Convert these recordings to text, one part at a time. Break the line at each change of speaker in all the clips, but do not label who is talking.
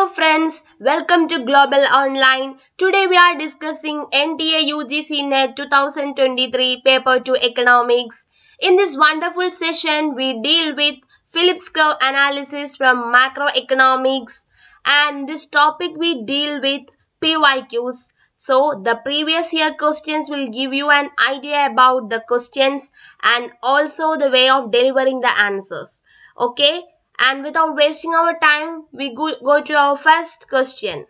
Hello friends, welcome to Global Online. Today we are discussing NTA UGC NET 2023 Paper 2 Economics. In this wonderful session, we deal with Phillips curve analysis from macroeconomics and this topic we deal with PYQs. So the previous year questions will give you an idea about the questions and also the way of delivering the answers. Okay, and without wasting our time, we go, go to our first question.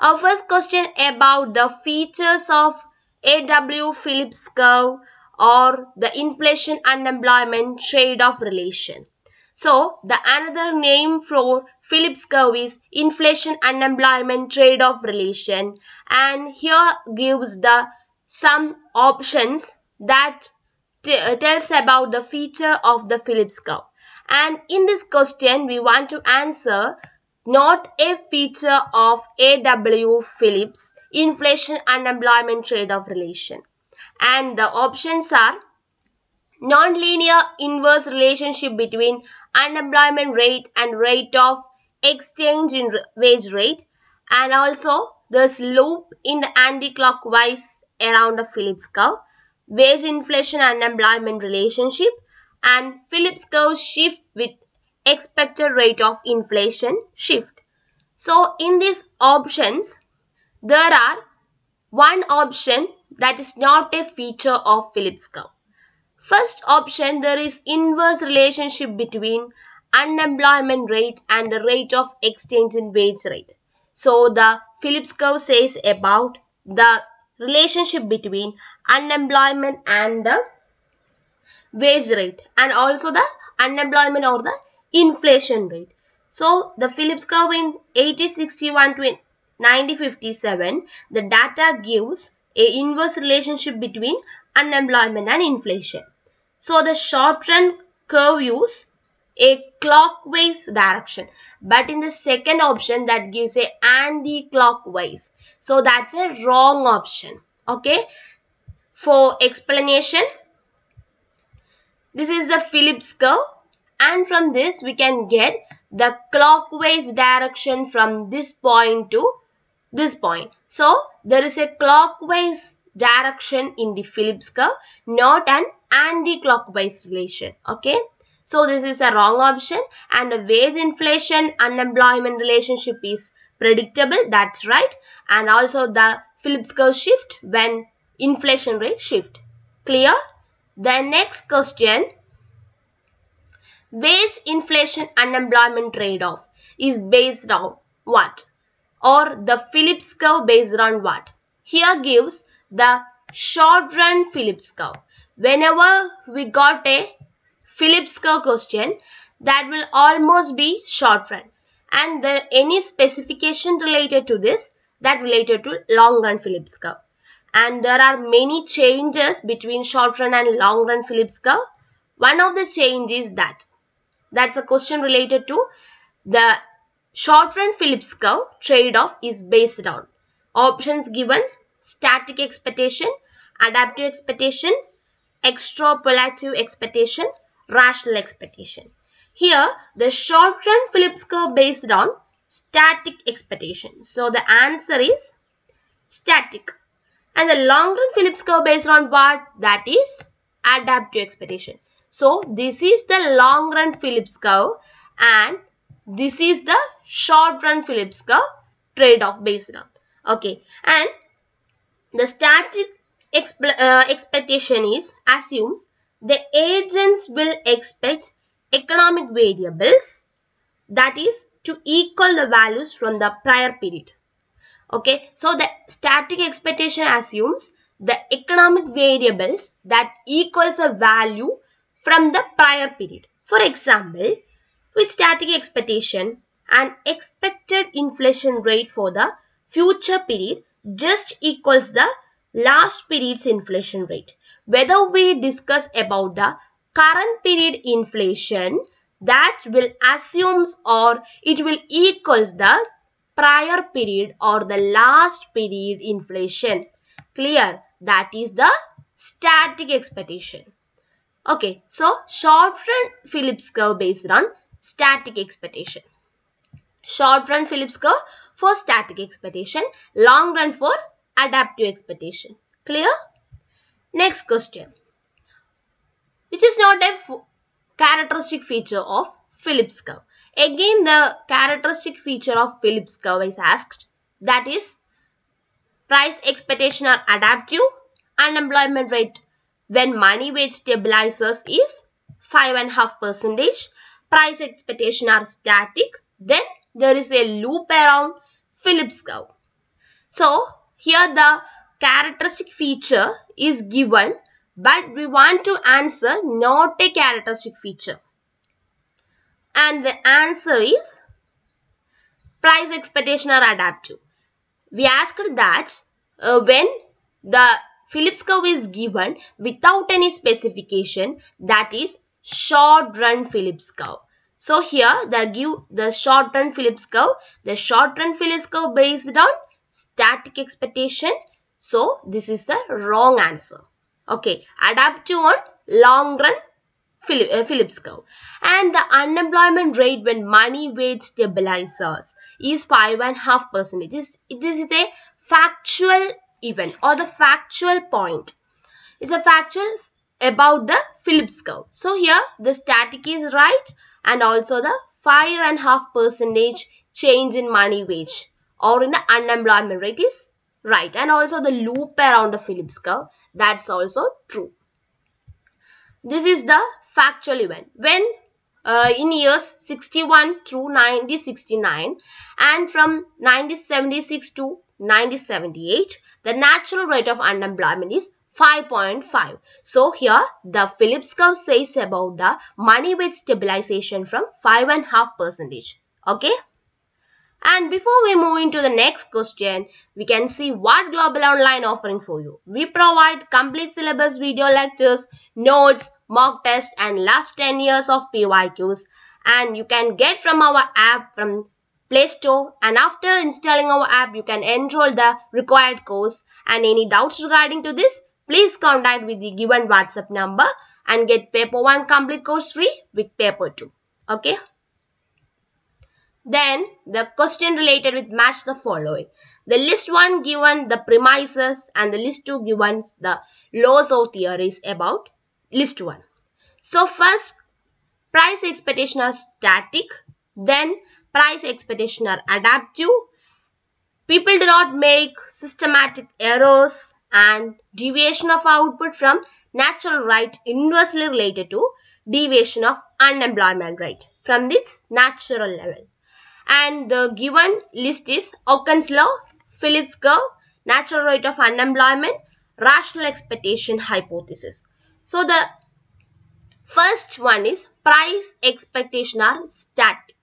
Our first question about the features of AW Phillips curve or the inflation unemployment trade-off relation. So, the another name for Phillips curve is inflation unemployment trade-off relation and here gives the some options that uh, tells about the feature of the Phillips curve. And in this question, we want to answer not a feature of AW Phillips inflation unemployment trade-off relation. And the options are non-linear inverse relationship between unemployment rate and rate of exchange in wage rate. And also this loop in the anti-clockwise around the Phillips curve, wage inflation and unemployment relationship and Phillips curve shift with expected rate of inflation shift. So in these options, there are one option that is not a feature of Phillips curve. First option, there is inverse relationship between unemployment rate and the rate of exchange in wage rate. So the Phillips curve says about the relationship between unemployment and the wage rate and also the unemployment or the inflation rate. So the Phillips curve in 8061 to 9057 the data gives a inverse relationship between unemployment and inflation. So the short run curve use a clockwise direction but in the second option that gives a anti-clockwise. So that's a wrong option. Okay. For explanation this is the Phillips curve and from this we can get the clockwise direction from this point to this point. So there is a clockwise direction in the Phillips curve not an anti-clockwise relation. Okay. So this is a wrong option and the wage inflation unemployment relationship is predictable. That's right. And also the Phillips curve shift when inflation rate shift. Clear? The next question Wage inflation unemployment trade-off is based on what? Or the Phillips curve based on what? Here gives the short run Phillips curve. Whenever we got a Phillips curve question, that will almost be short run. And there any specification related to this that related to long run Phillips curve and there are many changes between short run and long run Phillips curve. One of the changes is that that's a question related to the short run Phillips curve trade-off is based on options given static expectation, adaptive expectation, extrapolative expectation, rational expectation. Here the short run Phillips curve based on static expectation. So the answer is static and the long run Phillips curve based on what? That is adaptive expectation. So this is the long run Phillips curve and this is the short run Phillips curve trade-off based on. Okay. And the static uh, expectation is assumes the agents will expect economic variables that is to equal the values from the prior period. Okay, so the static expectation assumes the economic variables that equals a value from the prior period. For example, with static expectation, an expected inflation rate for the future period just equals the last period's inflation rate. Whether we discuss about the current period inflation that will assumes or it will equals the prior period or the last period inflation. Clear? That is the static expectation. Okay, so short run Phillips curve based on static expectation. Short run Phillips curve for static expectation, long run for adaptive expectation. Clear? Next question. Which is not a characteristic feature of Phillips curve. Again, the characteristic feature of Phillips curve is asked. That is, price expectation are adaptive, unemployment rate when money wage stabilizers is 5.5 percentage, price expectation are static, then there is a loop around Phillips curve. So, here the characteristic feature is given but we want to answer not a characteristic feature. And the answer is price expectation are adaptive. We asked that uh, when the Phillips curve is given without any specification that is short run Phillips curve. So here the give the short run Phillips curve. The short run Phillips curve based on static expectation. So this is the wrong answer. Okay, adaptive on long run uh, Phillips curve. And the unemployment rate when money wage stabilizers is 5.5%. This, is a factual event or the factual point. It's a factual about the Phillips curve. So here the static is right and also the 5.5 percentage change in money wage or in the unemployment rate is right and also the loop around the Phillips curve that's also true. This is the factual event when uh, in years 61 through 1969 and from 1976 to 1978 the natural rate of unemployment is 5.5. So here the Phillips curve says about the money wage stabilization from 5.5 percentage. Okay. And before we move into the next question, we can see what Global Online offering for you. We provide complete syllabus video lectures, notes, mock test and last 10 years of PYQs. And you can get from our app from Play Store and after installing our app, you can enroll the required course. And any doubts regarding to this, please contact with the given WhatsApp number and get paper 1 complete course free with paper 2. Okay. Then the question related with match the following. The list 1 given the premises and the list 2 given the laws or theories about list 1. So first price expectation are static. Then price expectation are adaptive. People do not make systematic errors and deviation of output from natural rate inversely related to deviation of unemployment rate from this natural level and the given list is Okun's law, Phillips curve, natural rate of unemployment, rational expectation hypothesis. So the first one is price expectation are static.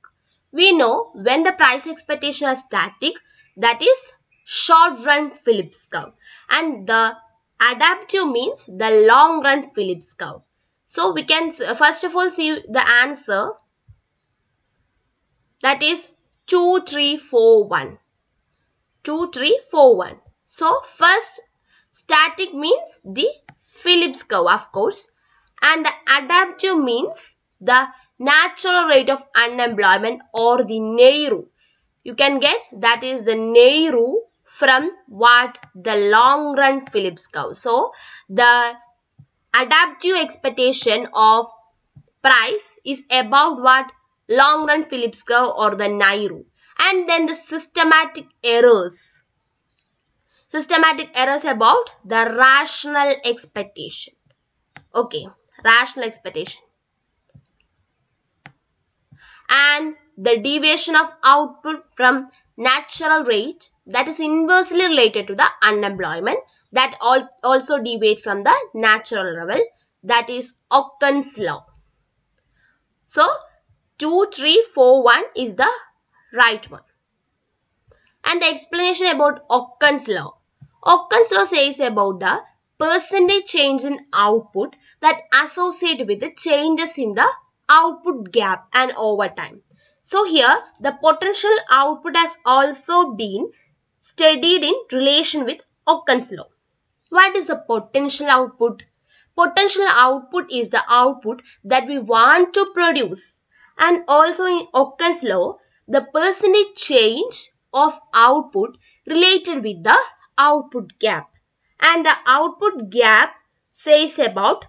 We know when the price expectation are static that is short run Phillips curve and the adaptive means the long run Phillips curve. So we can first of all see the answer that is 2341. 2341. So first static means the Phillips curve of course and adaptive means the natural rate of unemployment or the NAIRU. You can get that is the NAIRU from what the long run Phillips curve. So the adaptive expectation of price is about what long run Phillips curve or the NAIRU. And then the systematic errors. Systematic errors about the rational expectation. Okay, rational expectation. And the deviation of output from natural rate that is inversely related to the unemployment that also deviate from the natural level that is Okun's law. So 2341 is the right one. And the explanation about Okun's law. Okun's law says about the percentage change in output that associate with the changes in the output gap and over time. So here the potential output has also been studied in relation with Okun's law. What is the potential output? Potential output is the output that we want to produce and also in Okun's law, the percentage change of output related with the output gap. And the output gap says about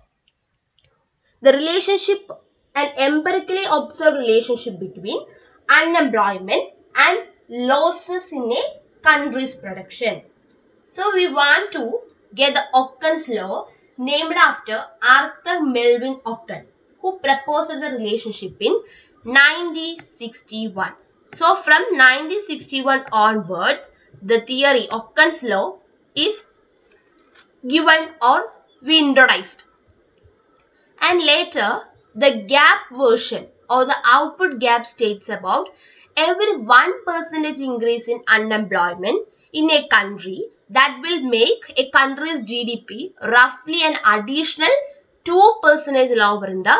the relationship, an empirically observed relationship between unemployment and losses in a country's production. So we want to get the Okun's law named after Arthur Melvin Okun who proposed the relationship in 1961. So from 1961 onwards the theory of Okun's law is given or we. And later the gap version or the output gap states about every 1 percentage increase in unemployment in a country that will make a country's GDP roughly an additional 2 percentage lower in the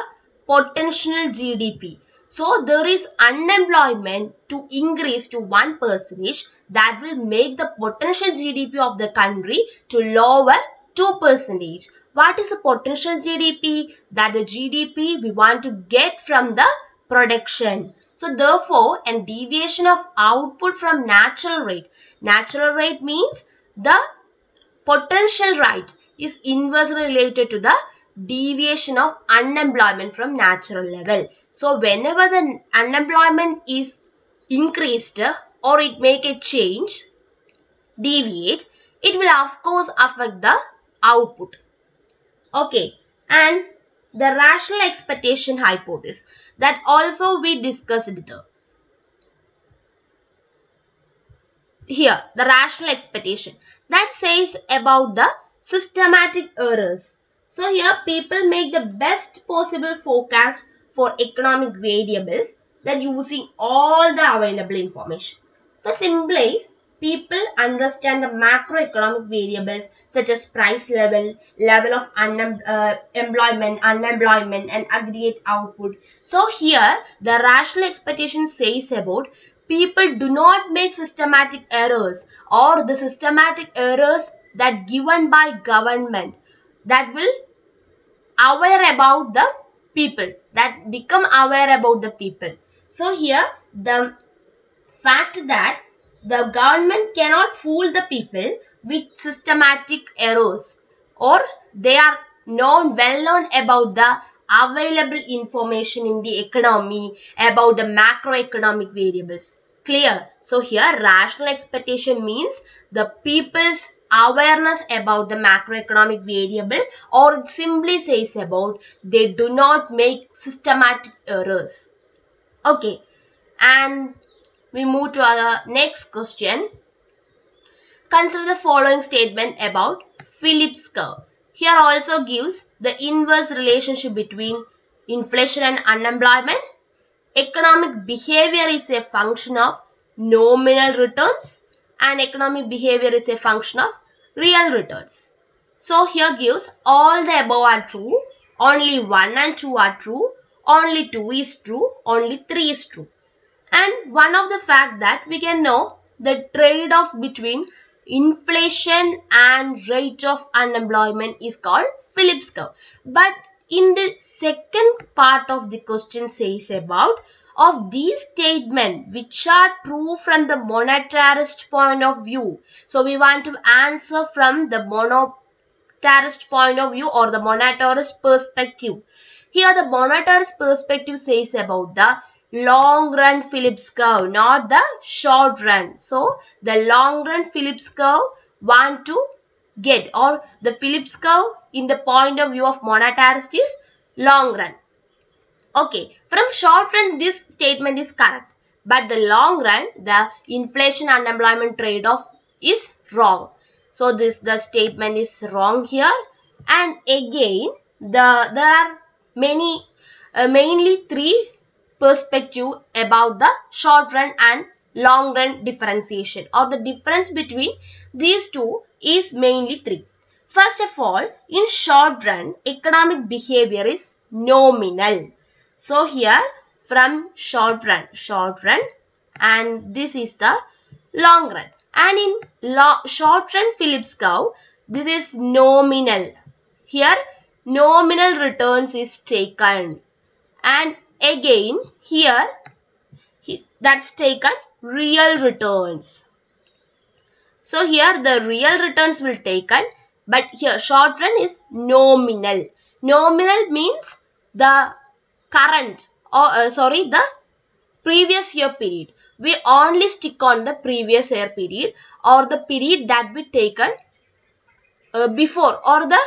potential GDP. So there is unemployment to increase to 1 percentage that will make the potential GDP of the country to lower 2 percentage. What is the potential GDP? That the GDP we want to get from the production. So therefore, a deviation of output from natural rate. Natural rate means the potential rate is inversely related to the deviation of unemployment from natural level. So whenever the unemployment is increased or it make a change, deviate, it will of course affect the output. Okay, and the rational expectation hypothesis that also we discussed the here the rational expectation that says about the systematic errors so here people make the best possible forecast for economic variables that using all the available information that implies people understand the macroeconomic variables such as price level, level of unemployment, uh, unemployment and aggregate output. So here the rational expectation says about people do not make systematic errors or the systematic errors that given by government that will aware about the people that become aware about the people. So here the fact that the government cannot fool the people with systematic errors or they are known well known about the available information in the economy about the macroeconomic variables clear so here rational expectation means the people's awareness about the macroeconomic variable or it simply says about they do not make systematic errors okay and we move to our next question. Consider the following statement about Phillips curve. Here also gives the inverse relationship between inflation and unemployment. Economic behavior is a function of nominal returns and economic behavior is a function of real returns. So here gives all the above are true, only 1 and 2 are true, only 2 is true, only 3 is true. And one of the fact that we can know the trade-off between inflation and rate of unemployment is called Phillips curve. But in the second part of the question says about of these statements which are true from the monetarist point of view. So we want to answer from the monetarist point of view or the monetarist perspective. Here the monetarist perspective says about the long run Phillips curve, not the short run. So, the long run Phillips curve want to get or the Phillips curve in the point of view of monetarist is long run. Okay, from short run this statement is correct. But the long run, the inflation unemployment trade-off is wrong. So, this the statement is wrong here. And again, the there are many, uh, mainly three perspective about the short run and long run differentiation or the difference between these two is mainly three. First of all, in short run, economic behavior is nominal. So here from short run, short run and this is the long run. And in short run Phillips curve, this is nominal. Here nominal returns is taken and again here that's taken real returns. So here the real returns will taken but here short run is nominal. Nominal means the current or uh, sorry the previous year period. We only stick on the previous year period or the period that we taken uh, before or the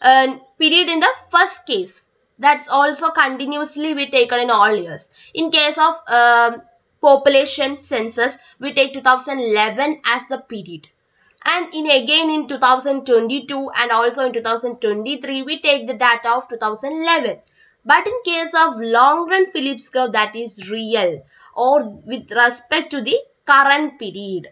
uh, period in the first case. That's also continuously we taken in all years. In case of uh, population census, we take 2011 as the period. And in again in 2022 and also in 2023, we take the data of 2011. But in case of long run Phillips curve, that is real or with respect to the current period.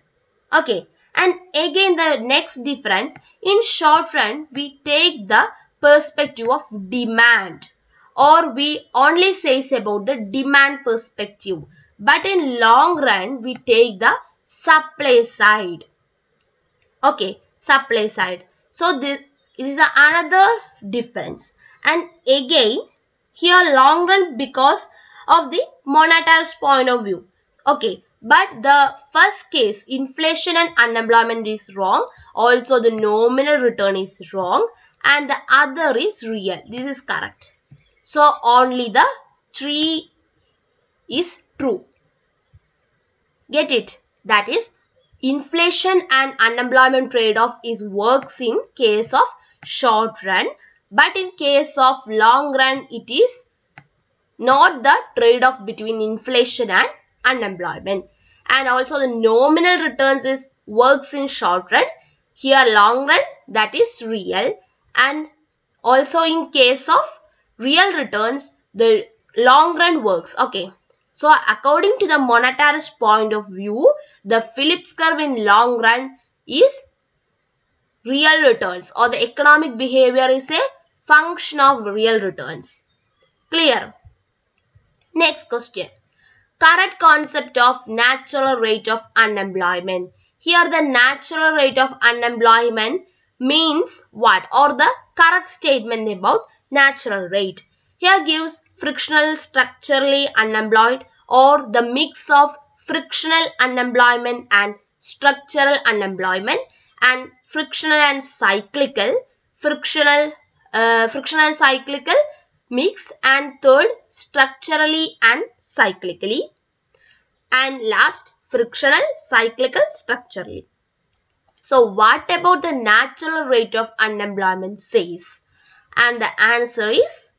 Okay. And again the next difference, in short run, we take the perspective of demand or we only says about the demand perspective. But in long run, we take the supply side. Okay, supply side. So this is another difference. And again, here long run because of the monetarist point of view. Okay, but the first case, inflation and unemployment is wrong. Also, the nominal return is wrong. And the other is real. This is correct. So, only the 3 is true. Get it? That is, inflation and unemployment trade-off is works in case of short run. But in case of long run, it is not the trade-off between inflation and unemployment. And also the nominal returns is works in short run. Here long run that is real. And also in case of real returns, the long run works. Okay. So according to the monetarist point of view, the Phillips curve in long run is real returns or the economic behavior is a function of real returns. Clear? Next question. Correct concept of natural rate of unemployment. Here the natural rate of unemployment means what or the correct statement about natural rate. Here gives frictional structurally unemployed or the mix of frictional unemployment and structural unemployment and frictional and cyclical frictional uh, frictional and cyclical mix and third structurally and cyclically. And last frictional cyclical structurally. So what about the natural rate of unemployment says? And the answer is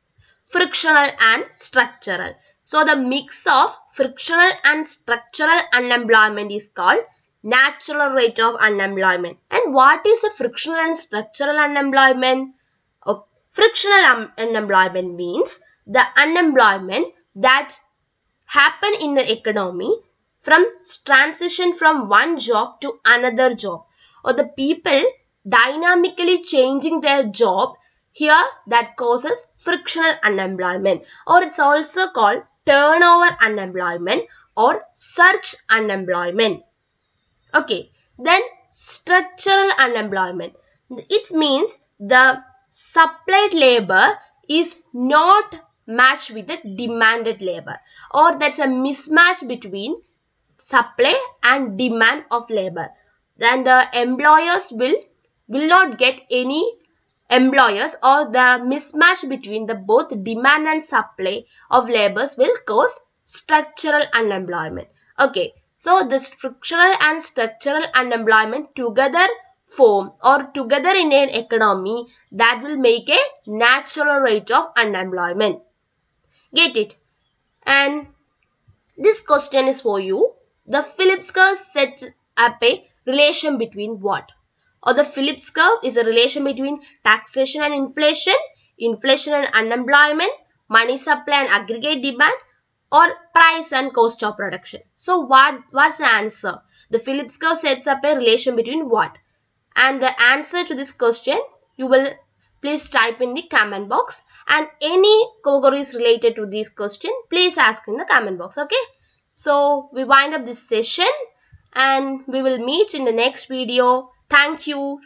frictional and structural. So the mix of frictional and structural unemployment is called natural rate of unemployment. And what is the frictional and structural unemployment? Oh, frictional um, unemployment means the unemployment that happen in the economy from transition from one job to another job. Or the people dynamically changing their job here that causes frictional unemployment or it's also called turnover unemployment or search unemployment. Okay, then structural unemployment. It means the supplied labor is not matched with the demanded labor or that's a mismatch between supply and demand of labor then the employers will will not get any employers or the mismatch between the both demand and supply of labors will cause structural unemployment okay so the structural and structural unemployment together form or together in an economy that will make a natural rate of unemployment. Get it? And this question is for you. The Phillips curve sets up a relation between what? Or the Phillips curve is a relation between taxation and inflation, inflation and unemployment, money supply and aggregate demand, or price and cost of production. So what, what's the answer? The Phillips curve sets up a relation between what? and the answer to this question you will please type in the comment box and any queries related to this question please ask in the comment box okay so we wind up this session and we will meet in the next video thank you